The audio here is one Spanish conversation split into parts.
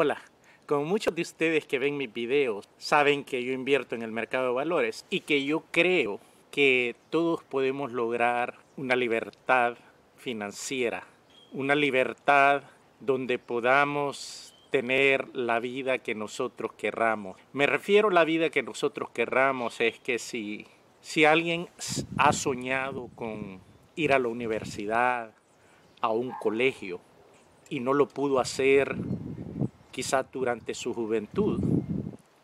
Hola, como muchos de ustedes que ven mis videos saben que yo invierto en el mercado de valores y que yo creo que todos podemos lograr una libertad financiera, una libertad donde podamos tener la vida que nosotros querramos. Me refiero a la vida que nosotros querramos es que si, si alguien ha soñado con ir a la universidad, a un colegio, y no lo pudo hacer quizá durante su juventud,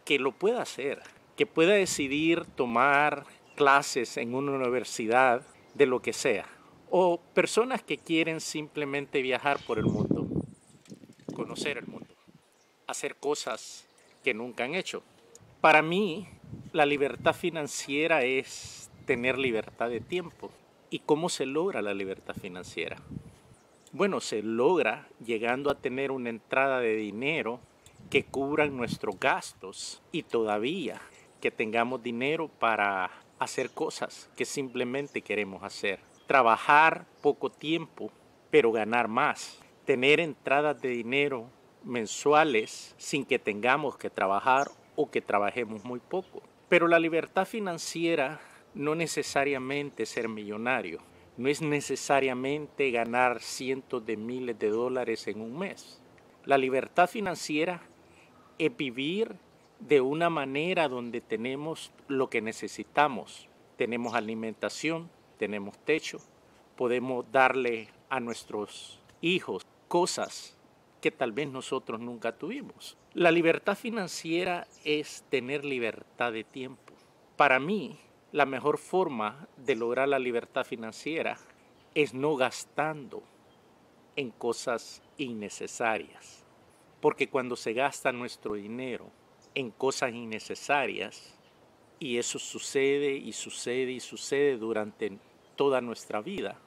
que lo pueda hacer, que pueda decidir tomar clases en una universidad de lo que sea, o personas que quieren simplemente viajar por el mundo, conocer el mundo, hacer cosas que nunca han hecho. Para mí, la libertad financiera es tener libertad de tiempo. ¿Y cómo se logra la libertad financiera? Bueno, se logra llegando a tener una entrada de dinero que cubran nuestros gastos y todavía que tengamos dinero para hacer cosas que simplemente queremos hacer. Trabajar poco tiempo, pero ganar más. Tener entradas de dinero mensuales sin que tengamos que trabajar o que trabajemos muy poco. Pero la libertad financiera no necesariamente ser millonario. No es necesariamente ganar cientos de miles de dólares en un mes. La libertad financiera es vivir de una manera donde tenemos lo que necesitamos. Tenemos alimentación, tenemos techo, podemos darle a nuestros hijos cosas que tal vez nosotros nunca tuvimos. La libertad financiera es tener libertad de tiempo. Para mí, la mejor forma de lograr la libertad financiera es no gastando en cosas innecesarias. Porque cuando se gasta nuestro dinero en cosas innecesarias, y eso sucede y sucede y sucede durante toda nuestra vida,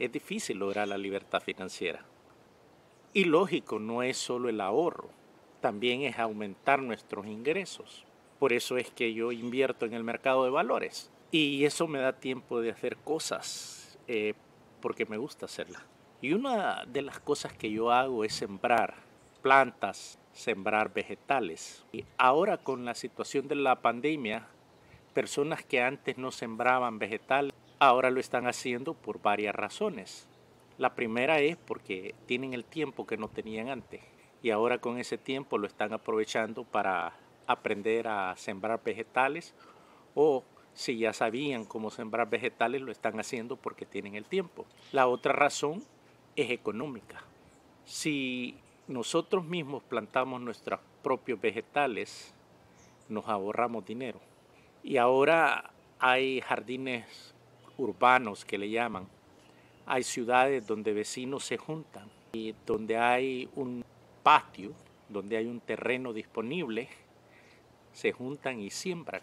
es difícil lograr la libertad financiera. Y lógico, no es solo el ahorro, también es aumentar nuestros ingresos. Por eso es que yo invierto en el mercado de valores. Y eso me da tiempo de hacer cosas eh, porque me gusta hacerlas. Y una de las cosas que yo hago es sembrar plantas, sembrar vegetales. Y ahora con la situación de la pandemia, personas que antes no sembraban vegetales, ahora lo están haciendo por varias razones. La primera es porque tienen el tiempo que no tenían antes y ahora con ese tiempo lo están aprovechando para aprender a sembrar vegetales o si ya sabían cómo sembrar vegetales lo están haciendo porque tienen el tiempo. La otra razón es económica. Si nosotros mismos plantamos nuestros propios vegetales, nos ahorramos dinero. Y ahora hay jardines urbanos que le llaman. Hay ciudades donde vecinos se juntan y donde hay un patio, donde hay un terreno disponible se juntan y siembran.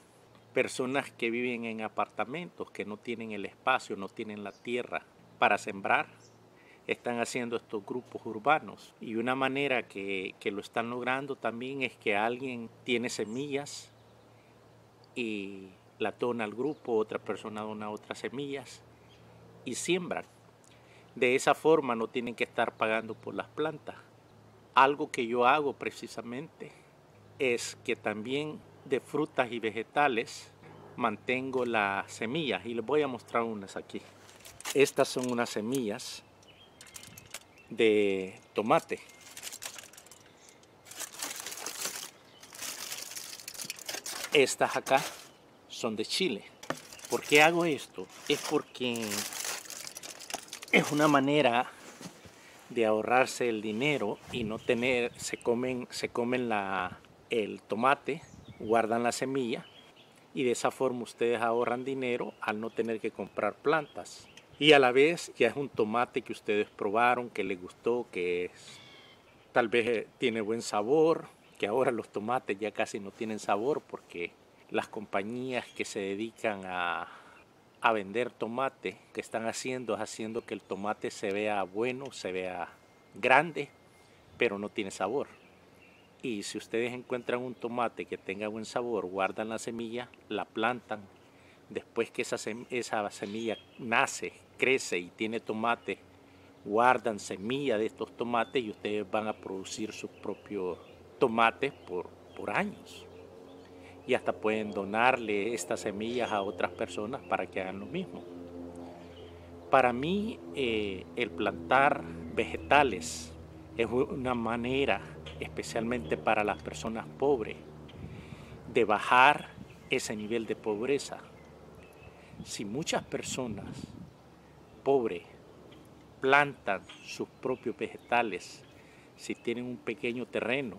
Personas que viven en apartamentos, que no tienen el espacio, no tienen la tierra para sembrar, están haciendo estos grupos urbanos. Y una manera que, lo están logrando también es que alguien tiene semillas y la dona al grupo, otra persona dona otras semillas y siembran. De esa forma no tienen que estar pagando por las plantas. Algo que yo hago precisamente es que también de frutas y vegetales mantengo las semillas y les voy a mostrar unas aquí. Estas son unas semillas de tomate. Estas acá son de chile. ¿Por qué hago esto? Es porque es una manera de ahorrarse el dinero y no tener, se comen, se comen la, el tomate, guardan la semilla y de esa forma ustedes ahorran dinero al no tener que comprar plantas. Y a la vez ya es un tomate que ustedes probaron, que les gustó, que tal vez eh, tiene buen sabor, que ahora los tomates ya casi no tienen sabor porque las compañías que se dedican a, a vender tomate, que están haciendo es haciendo que el tomate se vea bueno, se vea grande, pero no tiene sabor. Y si ustedes encuentran un tomate que tenga buen sabor, guardan la semilla, la plantan. Después que esa, esa semilla nace, crece y tiene tomate guardan semillas de estos tomates y ustedes van a producir sus propios tomates por, por años. Y hasta pueden donarle estas semillas a otras personas para que hagan lo mismo. Para mí, eh, el plantar vegetales es una manera, especialmente para las personas pobres, de bajar ese nivel de pobreza. Si muchas personas pobres plantan sus propios vegetales, si tienen un pequeño terreno,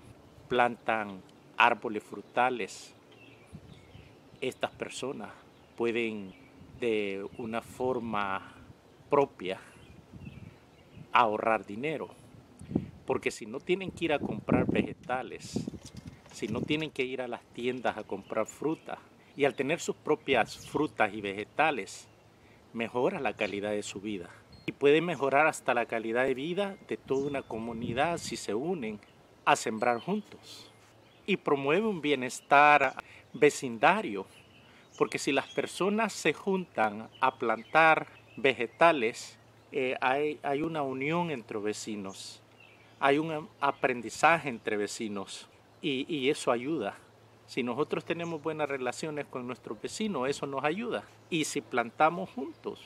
plantan árboles frutales, estas personas pueden de una forma propia ahorrar dinero. Porque si no tienen que ir a comprar vegetales, si no tienen que ir a las tiendas a comprar fruta, y al tener sus propias frutas y vegetales, mejora la calidad de su vida. Y puede mejorar hasta la calidad de vida de toda una comunidad si se unen a sembrar juntos. Y promueve un bienestar vecindario, porque si las personas se juntan a plantar vegetales, eh, hay, hay una unión entre vecinos, hay un aprendizaje entre vecinos y, eso ayuda. Si nosotros tenemos buenas relaciones con nuestros vecinos, eso nos ayuda. Y si plantamos juntos,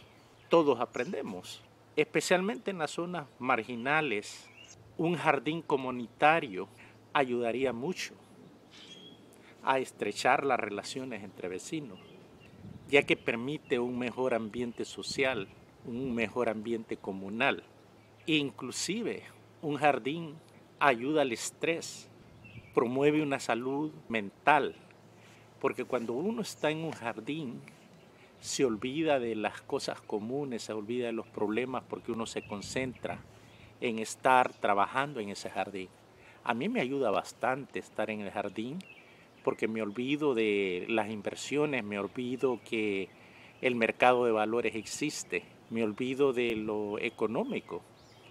todos aprendemos. Especialmente en las zonas marginales, un jardín comunitario ayudaría mucho a estrechar las relaciones entre vecinos ya que permite un mejor ambiente social, un mejor ambiente comunal. Inclusive un jardín ayuda al estrés, promueve una salud mental, porque cuando uno está en un jardín, se olvida de las cosas comunes, se olvida de los problemas porque uno se concentra en estar trabajando en ese jardín. A mí me ayuda bastante estar en el jardín porque me olvido de las inversiones, me olvido que el mercado de valores existe, me olvido de lo económico,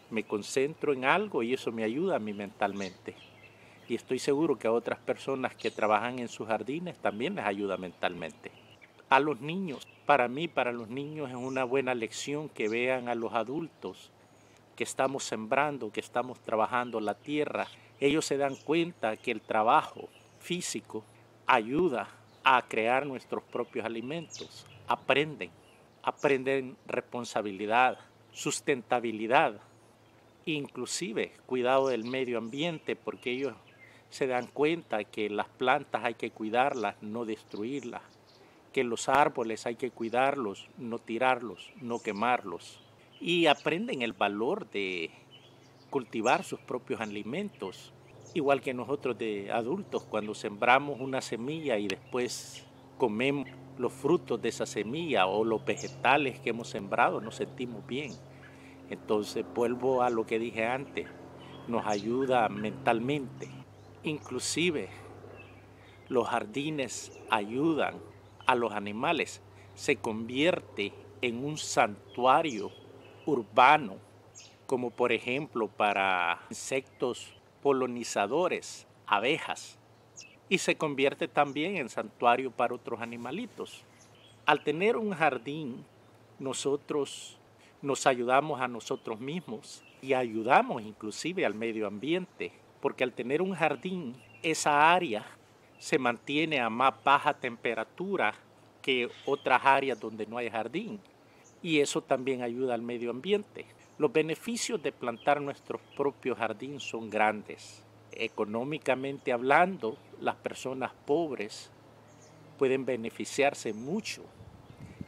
me concentro en algo y eso me ayuda a mí mentalmente. Y estoy seguro que a otras personas que trabajan en sus jardines también les ayuda mentalmente. A los niños, para mí, para los niños es una buena lección que vean a los adultos que estamos sembrando, que estamos trabajando la tierra. Ellos se dan cuenta que el trabajo físico ayuda a crear nuestros propios alimentos. Aprenden, aprenden responsabilidad, sustentabilidad, inclusive cuidado del medio ambiente, porque ellos se dan cuenta que las plantas hay que cuidarlas, no destruirlas, que los árboles hay que cuidarlos, no tirarlos, no quemarlos. Y aprenden el valor de cultivar sus propios alimentos, igual que nosotros de adultos, cuando sembramos una semilla y después comemos los frutos de esa semilla o los vegetales que hemos sembrado, nos sentimos bien. Entonces vuelvo a lo que dije antes, nos ayuda mentalmente. Inclusive los jardines ayudan a los animales, se convierte en un santuario urbano, como por ejemplo para insectos colonizadores, abejas, y se convierte también en santuario para otros animalitos. Al tener un jardín, nosotros nos ayudamos a nosotros mismos y ayudamos inclusive al medio ambiente, porque al tener un jardín, esa área se mantiene a más baja temperatura que otras áreas donde no hay jardín. Y eso también ayuda al medio ambiente. Los beneficios de plantar nuestro propio jardín son grandes. Económicamente hablando, las personas pobres pueden beneficiarse mucho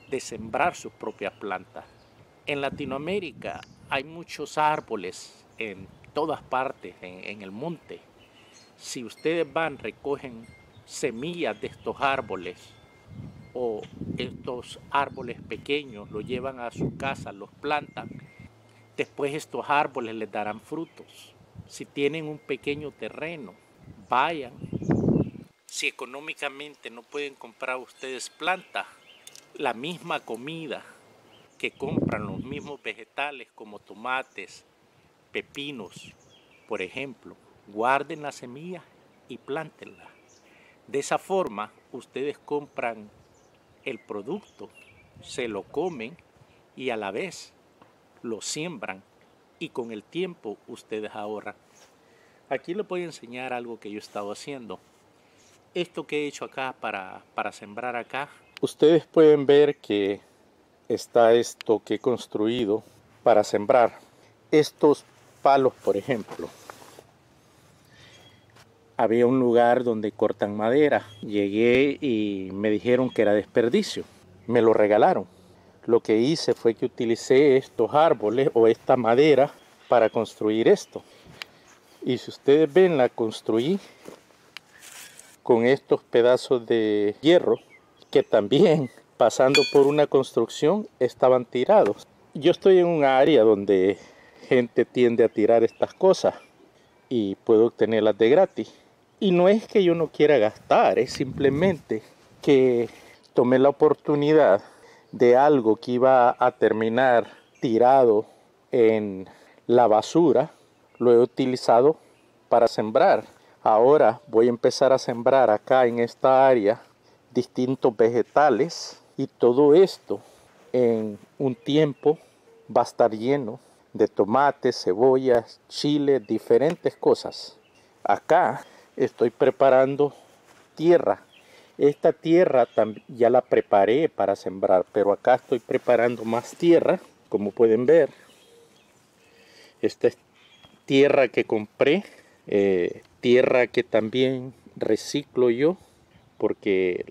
de sembrar sus propias plantas. En Latinoamérica hay muchos árboles en todas partes, en, el monte. Si ustedes van, recogen semillas de estos árboles o estos árboles pequeños, los llevan a su casa, los plantan Después estos árboles les darán frutos. Si tienen un pequeño terreno, vayan. Si económicamente no pueden comprar ustedes planta, la misma comida que compran los mismos vegetales como tomates, pepinos, por ejemplo, guarden la semilla y plántenla. De esa forma, ustedes compran el producto, se lo comen y a la vez lo siembran y con el tiempo ustedes ahorran. Aquí les voy a enseñar algo que yo he estado haciendo. Esto que he hecho acá para, para sembrar acá. Ustedes pueden ver que está esto que he construido para sembrar. Estos palos, por ejemplo. Había un lugar donde cortan madera. Llegué y me dijeron que era desperdicio. Me lo regalaron. Lo que hice fue que utilicé estos árboles o esta madera para construir esto. Y si ustedes ven, la construí con estos pedazos de hierro que también pasando por una construcción estaban tirados. Yo estoy en un área donde gente tiende a tirar estas cosas y puedo obtenerlas de gratis. Y no es que yo no quiera gastar, es simplemente que tomé la oportunidad de algo que iba a terminar tirado en la basura, lo he utilizado para sembrar. Ahora voy a empezar a sembrar acá en esta área distintos vegetales y todo esto en un tiempo va a estar lleno de tomates, cebollas, chile, diferentes cosas. Acá estoy preparando tierra. Esta tierra ya la preparé para sembrar, pero acá estoy preparando más tierra, como pueden ver. Esta es tierra que compré, eh, tierra que también reciclo yo, porque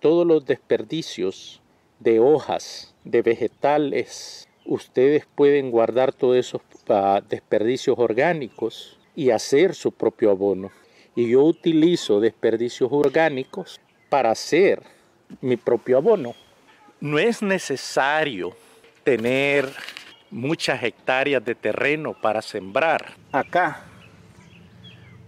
todos los desperdicios de hojas, de vegetales, ustedes pueden guardar todos esos ah, desperdicios orgánicos y hacer su propio abono. Y yo utilizo desperdicios orgánicos para hacer mi propio abono. No es necesario tener muchas hectáreas de terreno para sembrar. Acá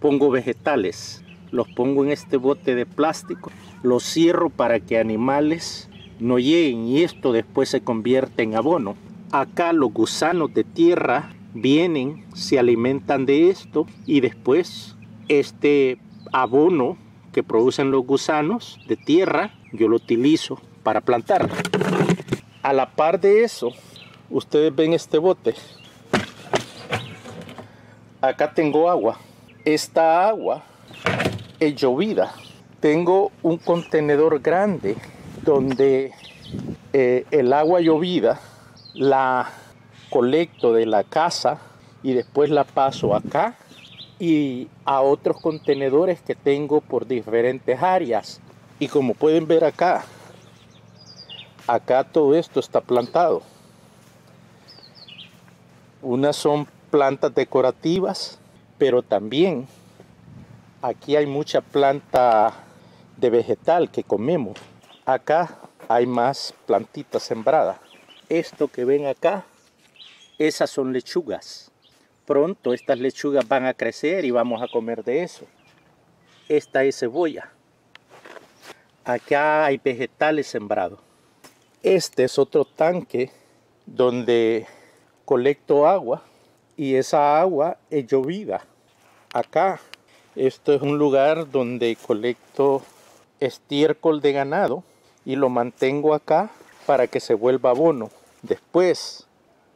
pongo vegetales, los pongo en este bote de plástico, los cierro para que animales no lleguen y esto después se convierte en abono. Acá los gusanos de tierra vienen, se alimentan de esto y después este abono que producen los gusanos de tierra yo lo utilizo para plantar. A la par de eso, ustedes ven este bote. Acá tengo agua. Esta agua es llovida. Tengo un contenedor grande donde eh, el agua llovida la colecto de la casa y después la paso acá y a otros contenedores que tengo por diferentes áreas. Y como pueden ver acá, acá todo esto está plantado. Unas son plantas decorativas, pero también aquí hay mucha planta de vegetal que comemos. Acá hay más plantitas sembradas. Esto que ven acá, esas son lechugas. Pronto estas lechugas van a crecer y vamos a comer de eso. Esta es cebolla. Acá hay vegetales sembrados. Este es otro tanque donde colecto agua y esa agua es llovida. Acá, esto es un lugar donde colecto estiércol de ganado y lo mantengo acá para que se vuelva abono. Después,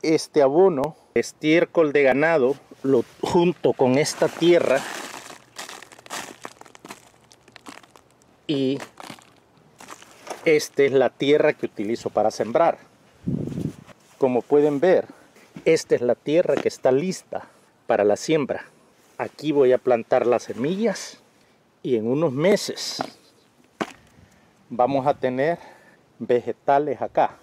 este abono, estiércol de ganado, lo junto con esta tierra y esta es la tierra que utilizo para sembrar. Como pueden ver, esta es la tierra que está lista para la siembra. Aquí voy a plantar las semillas y en unos meses vamos a tener vegetales acá.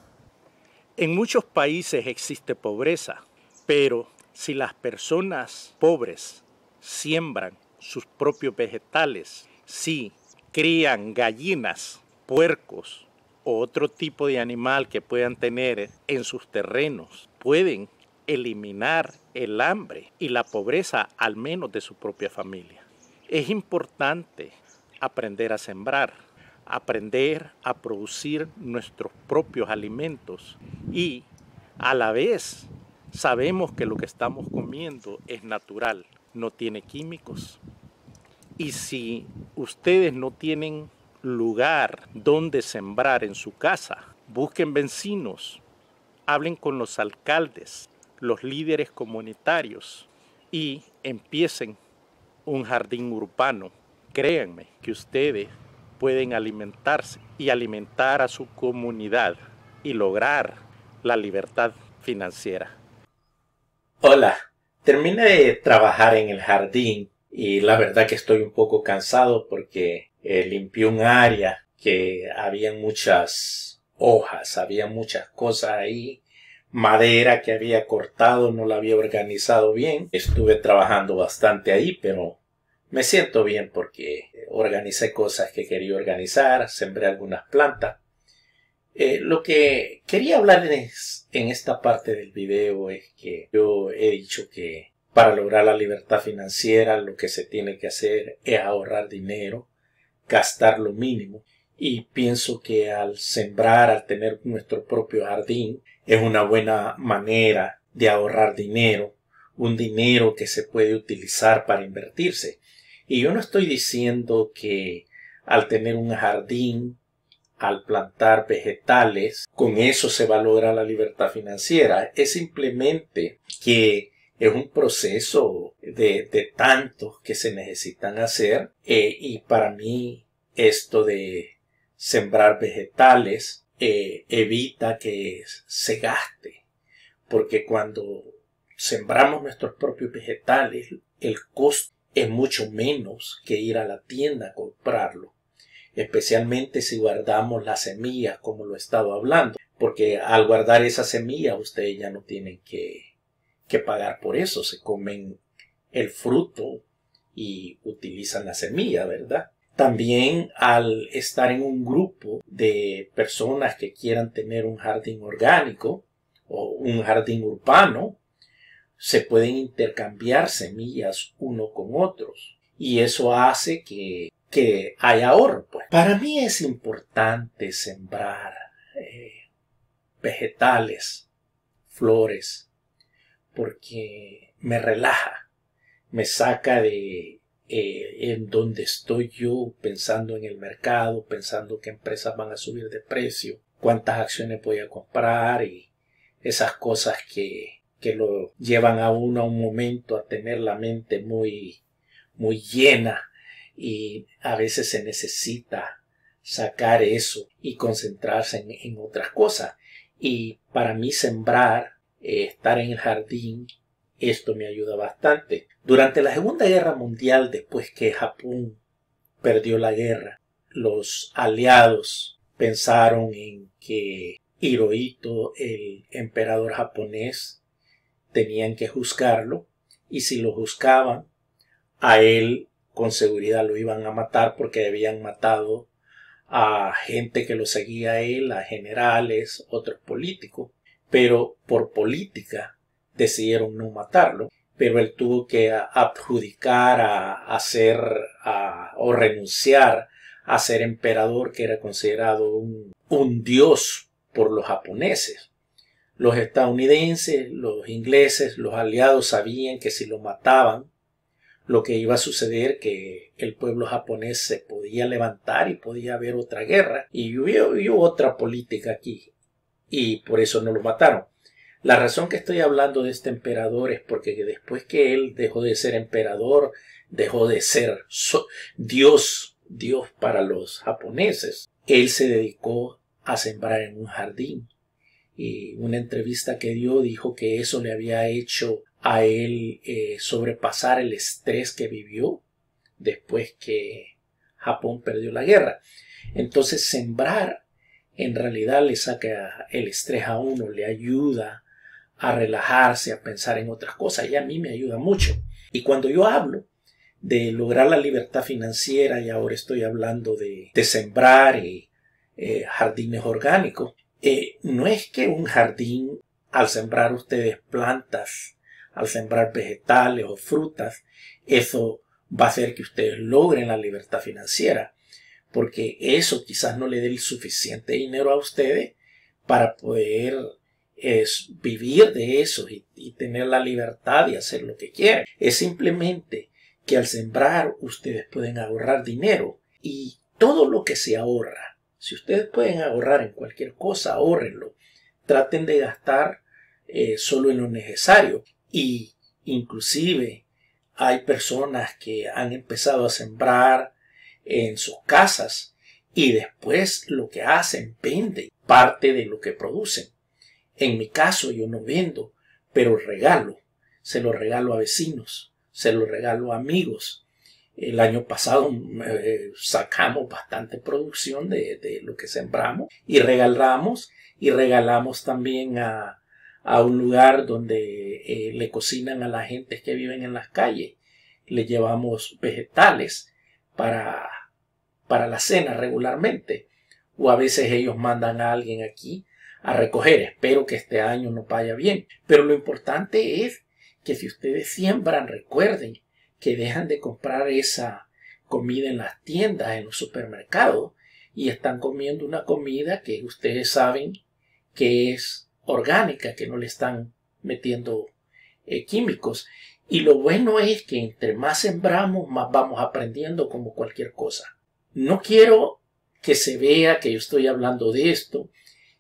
En muchos países existe pobreza, pero si las personas pobres siembran sus propios vegetales, si crían gallinas, puercos o otro tipo de animal que puedan tener en sus terrenos, pueden eliminar el hambre y la pobreza al menos de su propia familia. Es importante aprender a sembrar aprender a producir nuestros propios alimentos y a la vez sabemos que lo que estamos comiendo es natural, no tiene químicos. Y si ustedes no tienen lugar donde sembrar en su casa, busquen vecinos, hablen con los alcaldes, los líderes comunitarios y empiecen un jardín urbano. Créanme que ustedes pueden alimentarse y alimentar a su comunidad y lograr la libertad financiera. Hola, terminé de trabajar en el jardín y la verdad que estoy un poco cansado porque eh, limpié un área que había muchas hojas, había muchas cosas ahí, madera que había cortado, no la había organizado bien. Estuve trabajando bastante ahí, pero me siento bien porque organicé cosas que quería organizar, sembré algunas plantas. Eh, lo que quería hablar en esta parte del video es que yo he dicho que para lograr la libertad financiera lo que se tiene que hacer es ahorrar dinero, gastar lo mínimo. Y pienso que al sembrar, al tener nuestro propio jardín, es una buena manera de ahorrar dinero, un dinero que se puede utilizar para invertirse. Y yo no estoy diciendo que al tener un jardín, al plantar vegetales, con eso se va a lograr la libertad financiera. Es simplemente que es un proceso de, de tantos que se necesitan hacer eh, y para mí esto de sembrar vegetales eh, evita que se gaste porque cuando sembramos nuestros propios vegetales el costo es mucho menos que ir a la tienda a comprarlo especialmente si guardamos las semillas como lo he estado hablando porque al guardar esa semilla ustedes ya no tienen que que pagar por eso, se comen el fruto y utilizan la semilla, ¿verdad? También al estar en un grupo de personas que quieran tener un jardín orgánico o un jardín urbano, se pueden intercambiar semillas uno con otros y eso hace que, que haya ahorro. Pues. Para mí es importante sembrar eh, vegetales, flores, porque me relaja, me saca de eh, en donde estoy yo pensando en el mercado, pensando qué empresas van a subir de precio, cuántas acciones voy a comprar y esas cosas que, que lo llevan a uno a un momento a tener la mente muy, muy llena y a veces se necesita sacar eso y concentrarse en, en otras cosas. Y para mí sembrar eh, estar en el jardín, esto me ayuda bastante. Durante la Segunda Guerra Mundial, después que Japón perdió la guerra, los aliados pensaron en que Hirohito, el emperador japonés, tenían que juzgarlo y si lo juzgaban, a él con seguridad lo iban a matar porque habían matado a gente que lo seguía a él, a generales, otros políticos pero por política decidieron no matarlo, pero él tuvo que adjudicar a, hacer o renunciar a ser emperador que era considerado un, un dios por los japoneses. Los estadounidenses, los ingleses, los aliados sabían que si lo mataban, lo que iba a suceder que el pueblo japonés se podía levantar y podía haber otra guerra y hubo otra política aquí y por eso no lo mataron. La razón que estoy hablando de este emperador es porque después que él dejó de ser emperador, dejó de ser Dios, Dios para los japoneses, él se dedicó a sembrar en un jardín. Y una entrevista que dio dijo que eso le había hecho a él eh, sobrepasar el estrés que vivió después que Japón perdió la guerra. Entonces sembrar en realidad le saca el estrés a uno, le ayuda a relajarse, a pensar en otras cosas y a mí me ayuda mucho. Y cuando yo hablo de lograr la libertad financiera y ahora estoy hablando de, sembrar eh, jardines orgánicos, eh, no es que un jardín al sembrar ustedes plantas, al sembrar vegetales o frutas, eso va a hacer que ustedes logren la libertad financiera porque eso quizás no le dé el suficiente dinero a ustedes para poder es, vivir de eso y, tener la libertad de hacer lo que quieren. Es simplemente que al sembrar ustedes pueden ahorrar dinero y todo lo que se ahorra, si ustedes pueden ahorrar en cualquier cosa, ahorrenlo. Traten de gastar eh, solo en lo necesario. Y inclusive hay personas que han empezado a sembrar en sus casas y después lo que hacen vende parte de lo que producen. En mi caso yo no vendo, pero regalo. Se lo regalo a vecinos, se lo regalo a amigos. El año pasado eh, sacamos bastante producción de, lo que sembramos y regalamos y regalamos también a, un lugar donde eh, le cocinan a la gente que viven en las calles. Le llevamos vegetales para, para la cena regularmente. O a veces ellos mandan a alguien aquí a recoger. Espero que este año no vaya bien. Pero lo importante es que si ustedes siembran, recuerden que dejan de comprar esa comida en las tiendas, en los supermercados, y están comiendo una comida que ustedes saben que es orgánica, que no le están metiendo eh, químicos. Y lo bueno es que entre más sembramos, más vamos aprendiendo como cualquier cosa. No quiero que se vea que yo estoy hablando de esto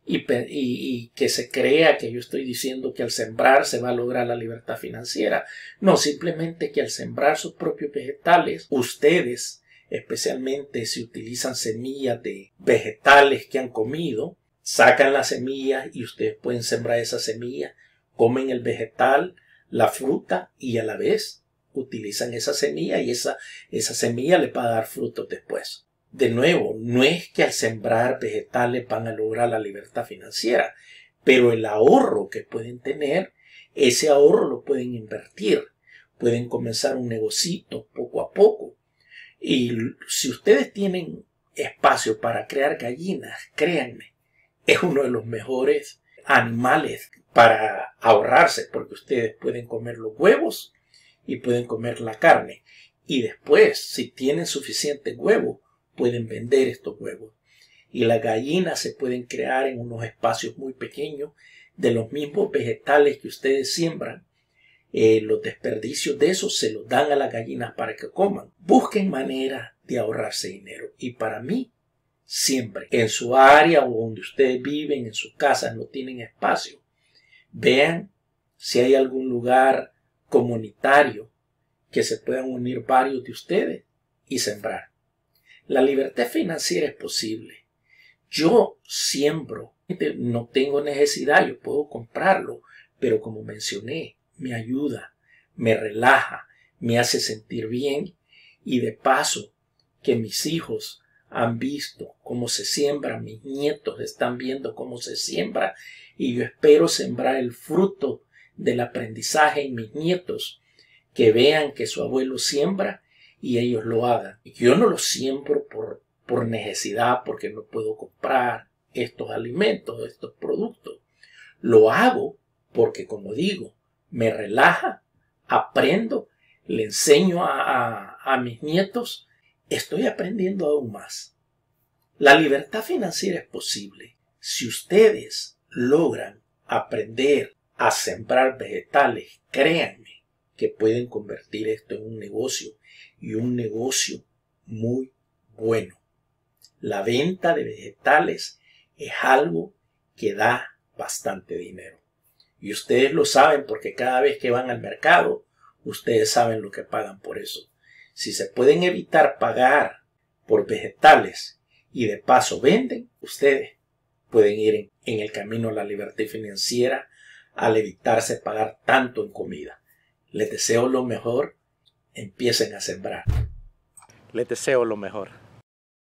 y, que se crea que yo estoy diciendo que al sembrar se va a lograr la libertad financiera. No, simplemente que al sembrar sus propios vegetales, ustedes, especialmente si utilizan semillas de vegetales que han comido, sacan las semillas y ustedes pueden sembrar esa semilla, comen el vegetal, la fruta y a la vez utilizan esa semilla y esa, esa semilla le va a dar frutos después. De nuevo, no es que al sembrar vegetales van a lograr la libertad financiera, pero el ahorro que pueden tener, ese ahorro lo pueden invertir, pueden comenzar un negocito poco a poco. Y si ustedes tienen espacio para crear gallinas, créanme, es uno de los mejores animales para ahorrarse, porque ustedes pueden comer los huevos y pueden comer la carne. Y después, si tienen suficiente huevo, pueden vender estos huevos. Y las gallinas se pueden crear en unos espacios muy pequeños de los mismos vegetales que ustedes siembran. Eh, los desperdicios de esos se los dan a las gallinas para que coman. Busquen manera de ahorrarse dinero. Y para mí, siempre en su área o donde ustedes viven, en sus casas, no tienen espacio. Vean si hay algún lugar comunitario que se puedan unir varios de ustedes y sembrar. La libertad financiera es posible. Yo siembro, no tengo necesidad, yo puedo comprarlo, pero como mencioné, me ayuda, me relaja, me hace sentir bien y de paso que mis hijos han visto cómo se siembra, mis nietos están viendo cómo se siembra y yo espero sembrar el fruto del aprendizaje en mis nietos, que vean que su abuelo siembra y ellos lo hagan. Yo no lo siembro por, por necesidad, porque no puedo comprar estos alimentos, estos productos. Lo hago porque, como digo, me relaja, aprendo, le enseño a, a mis nietos, estoy aprendiendo aún más. La libertad financiera es posible si ustedes logran aprender a sembrar vegetales, créanme que pueden convertir esto en un negocio y un negocio muy bueno. La venta de vegetales es algo que da bastante dinero. Y ustedes lo saben porque cada vez que van al mercado, ustedes saben lo que pagan por eso. Si se pueden evitar pagar por vegetales y de paso venden, ustedes pueden ir en, el camino a la libertad financiera al evitarse pagar tanto en comida. Les deseo lo mejor empiecen a sembrar. Les deseo lo mejor.